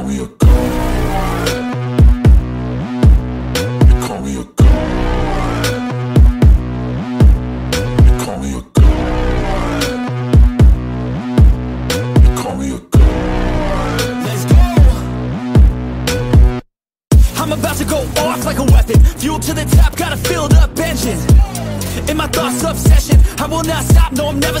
call me a god. You call me a god. You call me a god. You call me a god. Let's go. I'm about to go off like a weapon. Fuel to the top, got a filled up engine. In my thoughts, obsession. I will not stop, no, I'm never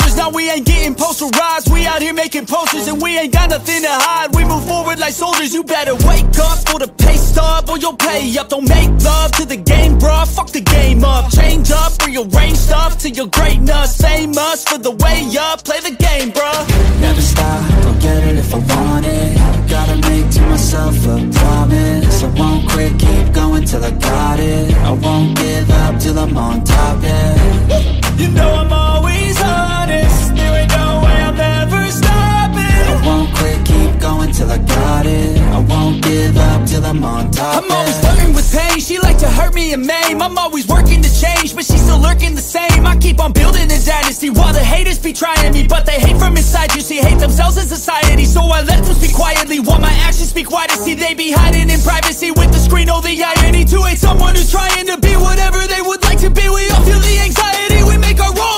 moving. Now we ain't getting posterized. We out here making posters and we ain't got nothing to hide. We move forward like soldiers. You better wake up for the pay stub or you'll pay up. Don't make love to the game, bruh. Fuck the game up. Change up, rearrange stuff to your greatness. Famous for the way up. Play the game, bruh. Never stop, I'll get it if I want it Gotta make to myself a promise I won't quit, keep going till I got it I won't give up till I'm on top, yeah You know I'm always honest. There ain't no way I'm ever stopping. I won't quit, keep going till I got it I won't give up till I'm on top, I'm always flirting with pain. She like to hurt me and maim. I'm always working to change, but she's still lurking the same. I keep on building a dynasty while the haters be trying me, but they hate from inside. You see, hate themselves in society, so I let them speak quietly while my actions speak wider. See, they be hiding in privacy with the screen. Oh, the irony to hate someone who's trying to be whatever they would like to be. We all feel the anxiety. We make our own.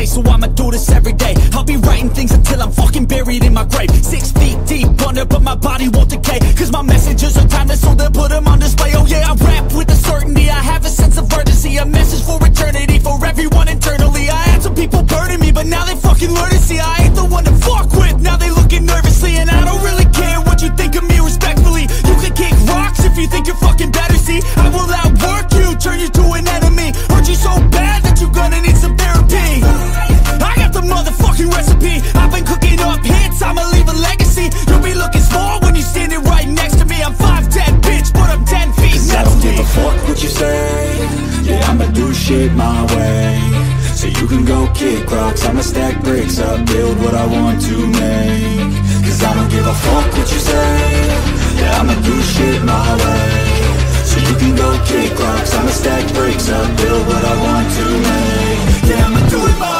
say, so I'ma do this every day. I'll be writing things until I'm fucking buried in my grave. Six feet deep under, but my body won't decay. Cause my messages are timeless, so they'll put them on display. Oh yeah, I rap with a certainty. I have a sense of urgency, a message for eternity, for everyone internally. I had some people burning me, but now they fucking learn to see I ain't the one to fuck with. Now they looking nervously, and I don't really care what you think of me respectfully. You can kick rocks if you think you're fucking better. See, I will outwork you, turn you to an enemy. Hurt you so recipe. I've been cooking up hits, I'ma leave a legacy. You'll be looking small when you're standing right next to me. I'm 5'10, bitch, but I'm 10 feet Cause I don't give a fuck what you say. Yeah, I'ma do shit my way. So you can go kick rocks I'ma stack bricks up, build what I want to make. Cause I don't give a fuck what you say. Yeah, I'ma do shit my way. So you can go kick rocks I'ma stack bricks up, build what I want to make. Yeah, I'ma do it my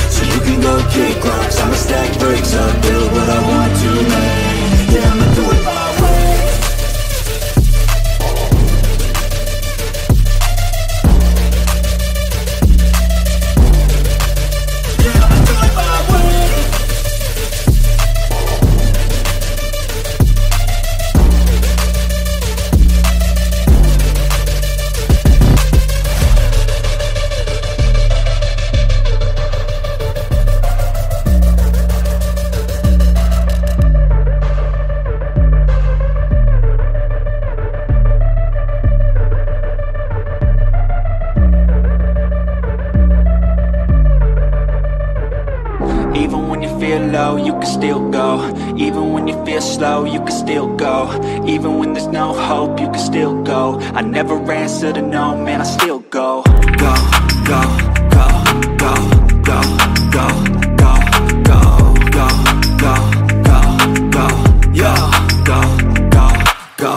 So you can go kick rocks. I'ma stack bricks up, build what I want to make. Yeah, I'ma do it I never answer to no, man, I still go. Go, go, go, go, go, go, go, go, go, go, go, go, go, go, go.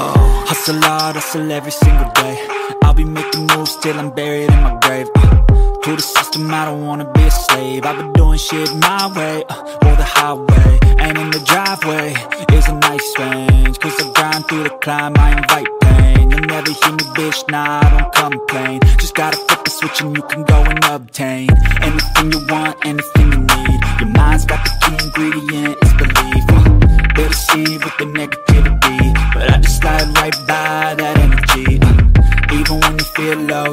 Hustle hard, hustle every single day. I'll be making moves till I'm buried in my grave. Uh, to the system, I don't wanna be a slave I've been doing shit my way, uh, through the climb, I invite pain. You'll never hear me, bitch, nah, I don't complain. Just gotta flip the switch and you can go and obtain Anything you want, anything you need. Your mind's got the key ingredient, it's belief. Uh, They deceive with the negativity. But I just slide right by that energy. Uh, even when you feel low,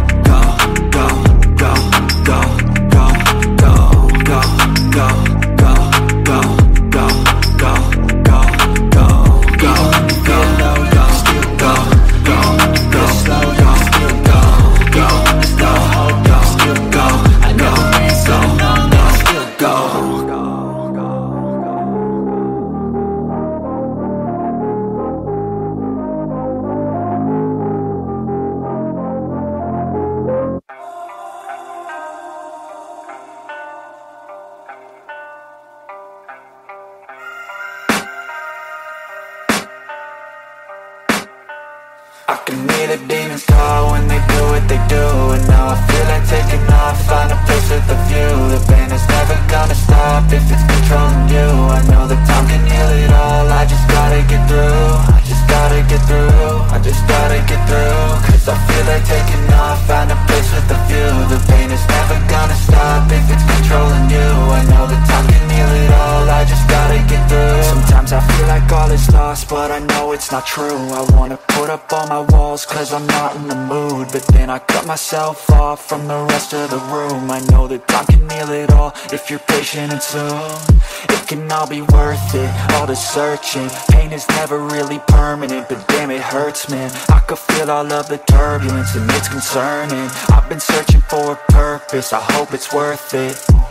you're patient and soon It can all be worth it, all the searching Pain is never really permanent, but damn it hurts man. I could feel all of the turbulence and it's concerning. I've been searching for a purpose, I hope it's worth it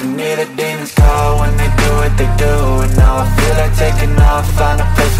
Can hear the demons call when they do what they do. And now I feel like taking off, find a place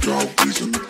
got pride, got reason